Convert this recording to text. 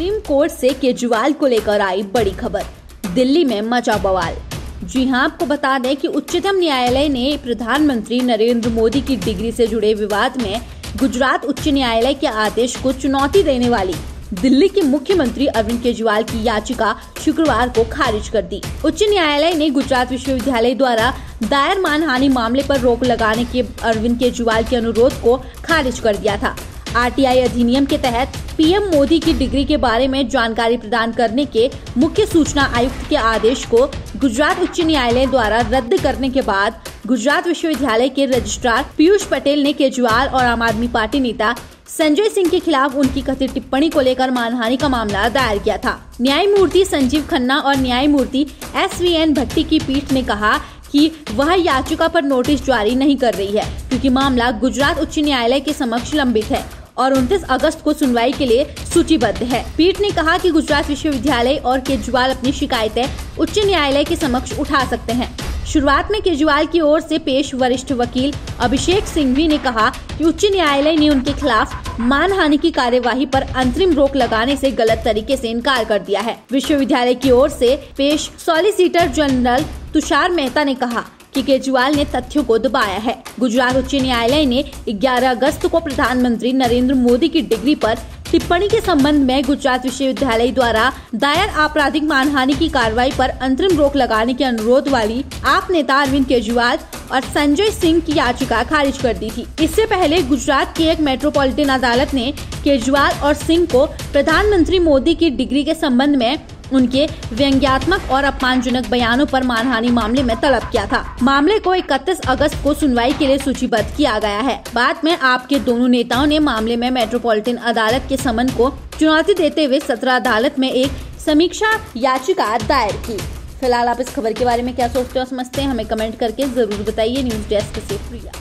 Supreme court से केजरीवाल को लेकर आई बड़ी खबर, दिल्ली में मचा बवाल। जी हाँ, आपको बता दें कि उच्चतम न्यायालय ने प्रधानमंत्री नरेंद्र मोदी की डिग्री से जुड़े विवाद में गुजरात उच्च न्यायालय के आदेश को चुनौती देने वाली। दिल्ली के मुख्यमंत्री अरविंद केजरीवाल की याचिका शुक्रवार को खारिज कर दी। उच्च न्यायालय ने गुजरात विश्वविद्यालय द्वारा दायर मानहानि मामले पर रोक लगाने के अरविंद केजरीवाल के अनुरोध को खारिज कर दिया था। आरटीआई अधिनियम के तहत पीएम मोदी की डिग्री के बारे में जानकारी प्रदान करने के मुख्य सूचना आयुक्त के आदेश को गुजरात उच्च न्यायालय द्वारा रद्द करने के बाद गुजरात विश्वविद्यालय के रजिस्ट्रार पीयूष पटेल ने केजरीवाल और आम आदमी पार्टी नेता संजय सिंह के खिलाफ उनकी कथित टिप्पणी को लेकर मानहानि का मामला दायर किया था। न्यायमूर्ति संजीव खन्ना और न्यायमूर्ति एस वी एन भट्टी की पीठ ने कहा कि वह याचिका पर नोटिस जारी नहीं कर रही है, क्योंकि मामला गुजरात उच्च न्यायालय के समक्ष लंबित है। और 29 अगस्त को सुनवाई के लिए सूचीबद्ध है। पीठ ने कहा कि गुजरात विश्वविद्यालय और केजरीवाल अपनी शिकायतें उच्च न्यायालय के समक्ष उठा सकते हैं। शुरुआत में केजरीवाल की ओर से पेश वरिष्ठ वकील अभिषेक सिंघवी ने कहा कि उच्च न्यायालय ने उनके खिलाफ मानहानि की कार्यवाही पर अंतरिम रोक लगाने से गलत तरीके से इनकार कर दिया है। विश्वविद्यालय की ओर से पेश सॉलिसिटर जनरल तुषार मेहता ने कहा कि केजरीवाल ने तथ्यों को दबाया है। गुजरात उच्च न्यायालय ने 11 अगस्त को प्रधानमंत्री नरेंद्र मोदी की डिग्री पर टिप्पणी के संबंध में गुजरात विश्वविद्यालय द्वारा दायर आपराधिक मानहानि की कार्रवाई पर अंतरिम रोक लगाने के अनुरोध वाली आप नेता अरविंद केजरीवाल और संजय सिंह की याचिका खारिज कर दी थी। इससे पहले गुजरात की एक मेट्रोपॉलिटन अदालत ने केजरीवाल और सिंह को प्रधानमंत्री मोदी की डिग्री के संबंध में उनके व्यंग्यात्मक और अपमानजनक बयानों पर मानहानि मामले में तलब किया था। मामले को 31 अगस्त को सुनवाई के लिए सूचीबद्ध किया गया है। बाद में आपके दोनों नेताओं ने मामले में मेट्रोपॉलिटन अदालत के समन को चुनौती देते हुए सत्र अदालत में एक समीक्षा याचिका दायर की। फ़िलहाल आप इस खबर के बारे में क्या सोचते हो, समझते हैं? हमें कमेंट करके ज़रूर बताइए। न्यूज़ डेस्क से प्रिया।